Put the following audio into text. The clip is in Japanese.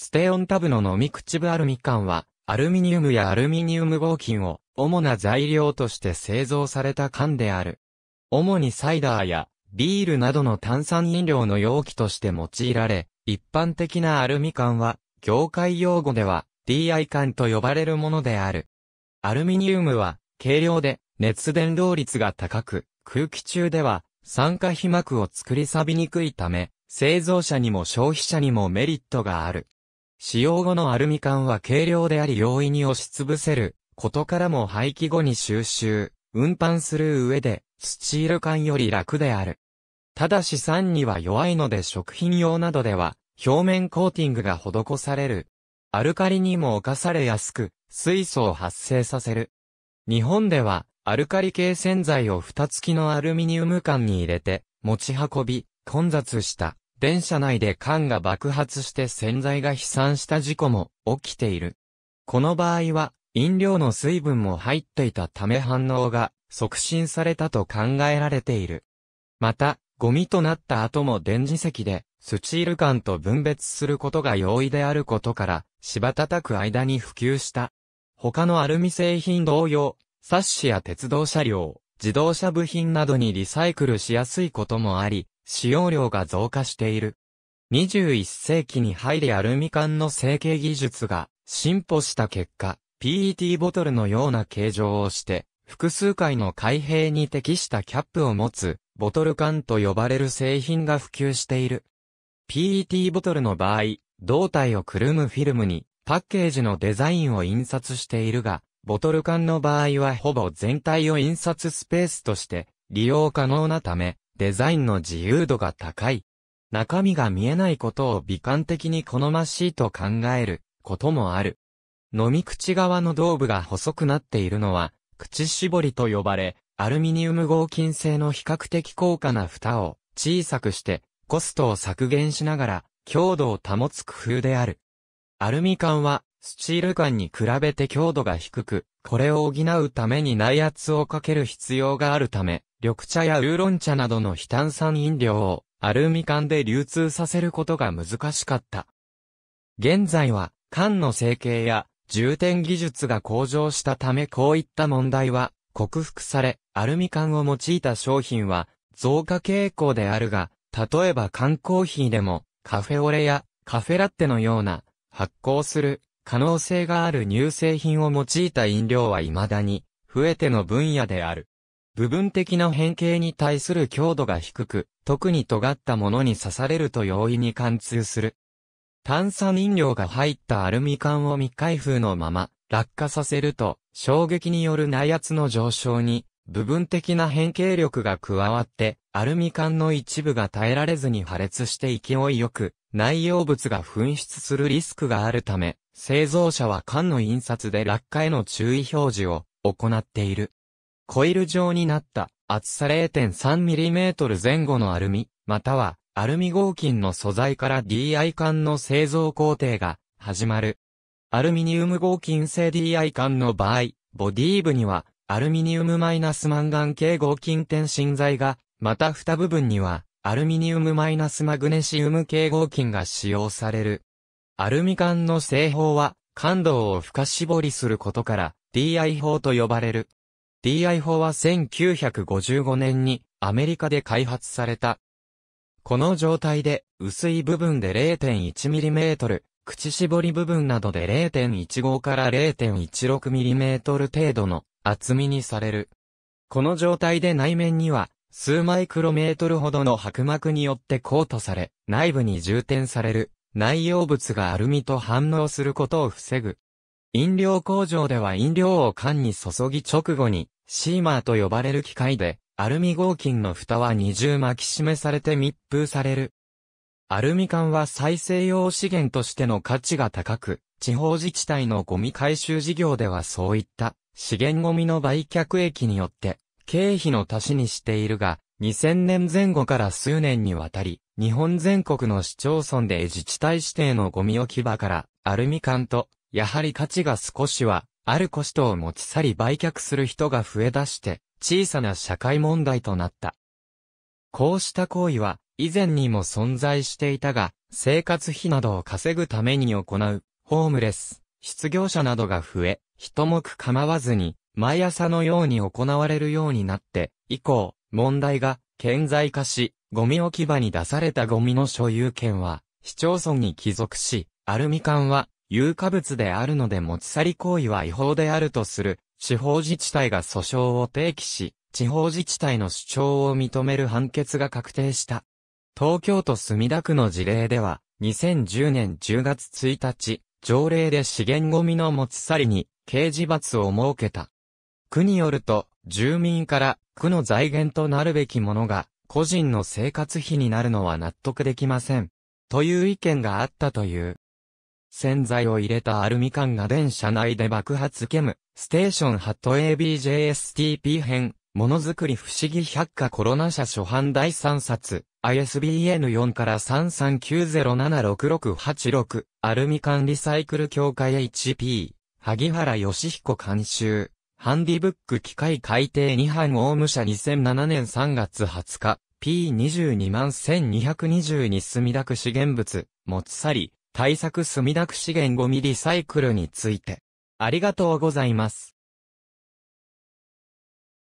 ステオンタブの飲み口部アルミ缶は、アルミニウムやアルミニウム合金を主な材料として製造された缶である。主にサイダーやビールなどの炭酸飲料の容器として用いられ、一般的なアルミ缶は、業界用語では DI 缶と呼ばれるものである。アルミニウムは軽量で熱伝導率が高く、空気中では酸化皮膜を作り錆びにくいため、製造者にも消費者にもメリットがある。使用後のアルミ缶は軽量であり容易に押しつぶせることからも廃棄後に収集、運搬する上でスチール缶より楽である。ただし酸には弱いので食品用などでは表面コーティングが施される。アルカリにも侵されやすく水素を発生させる。日本ではアルカリ系洗剤を蓋付きのアルミニウム缶に入れて持ち運び混雑した電車内で缶が爆発して洗剤が飛散した事故も起きている。この場合は、飲料の水分も入っていたため反応が促進されたと考えられている。また、ゴミとなった後も電磁石で、スチール缶と分別することが容易であることから、柴叩く間に普及した。他のアルミ製品同様、サッシや鉄道車両、自動車部品などにリサイクルしやすいこともあり、使用量が増加している。21世紀に入りアルミ缶の成形技術が進歩した結果、PET ボトルのような形状をして、複数回の開閉に適したキャップを持つ、ボトル缶と呼ばれる製品が普及している。PET ボトルの場合、胴体をくるむフィルムにパッケージのデザインを印刷しているが、ボトル缶の場合はほぼ全体を印刷スペースとして利用可能なため、デザインの自由度が高い。中身が見えないことを美観的に好ましいと考えることもある。飲み口側の胴部が細くなっているのは、口絞りと呼ばれ、アルミニウム合金製の比較的高価な蓋を小さくして、コストを削減しながら、強度を保つ工夫である。アルミ缶は、スチール缶に比べて強度が低く、これを補うために内圧をかける必要があるため、緑茶やウーロン茶などの非炭酸飲料をアルミ缶で流通させることが難しかった。現在は缶の成形や充填技術が向上したためこういった問題は克服され、アルミ缶を用いた商品は増加傾向であるが、例えば缶コーヒーでもカフェオレやカフェラッテのような発酵する可能性がある乳製品を用いた飲料は未だに増えての分野である。部分的な変形に対する強度が低く、特に尖ったものに刺されると容易に貫通する。炭酸飲料が入ったアルミ缶を未開封のまま落下させると、衝撃による内圧の上昇に、部分的な変形力が加わって、アルミ缶の一部が耐えられずに破裂して勢いよく、内容物が噴出するリスクがあるため、製造者は缶の印刷で落下への注意表示を行っている。コイル状になった厚さ 0.3mm 前後のアルミ、またはアルミ合金の素材から DI 管の製造工程が始まる。アルミニウム合金製 DI 管の場合、ボディ部にはアルミニウムマイナスマンガン系合金転信材が、また蓋部分にはアルミニウムマイナスマグネシウム系合金が使用される。アルミ管の製法は感度を深絞りすることから DI 法と呼ばれる。DI 法は1955年にアメリカで開発された。この状態で薄い部分で 0.1mm、口絞り部分などで0.15から 0.16mm 程度の厚みにされる。この状態で内面には数マイクロメートルほどの白膜によってコートされ、内部に充填される内容物がアルミと反応することを防ぐ。飲料工場では飲料を缶に注ぎ直後に、シーマーと呼ばれる機械で、アルミ合金の蓋は二重巻き締めされて密封される。アルミ缶は再生用資源としての価値が高く、地方自治体のゴミ回収事業ではそういった資源ゴミの売却益によって経費の足しにしているが、2000年前後から数年にわたり、日本全国の市町村で自治体指定のゴミ置き場からアルミ缶とやはり価値が少しは、あるコストを持ち去り売却する人が増え出して、小さな社会問題となった。こうした行為は、以前にも存在していたが、生活費などを稼ぐために行う、ホームレス、失業者などが増え、人目構わずに、毎朝のように行われるようになって、以降、問題が顕在化し、ゴミ置き場に出されたゴミの所有権は、市町村に帰属し、アルミ缶は、有価物であるので持ち去り行為は違法であるとする、地方自治体が訴訟を提起し、地方自治体の主張を認める判決が確定した。東京都墨田区の事例では、2010年10月1日、条例で資源ゴミの持ち去りに刑事罰を設けた。区によると、住民から区の財源となるべきものが個人の生活費になるのは納得できません。という意見があったという。洗剤を入れたアルミ缶が電車内で爆発。ケム、ステーションハット ABJSTP 編、ものづくり不思議百科コロナ社初版第3冊、ISBN4 から339076686、アルミ缶リサイクル協会 HP、萩原義彦監修。ハンディブック機械改定2班大武者2007年3月20日、P22 万1222墨田区資源物、持ち去り、対策墨田区資源ゴミリサイクルについて。ありがとうございます。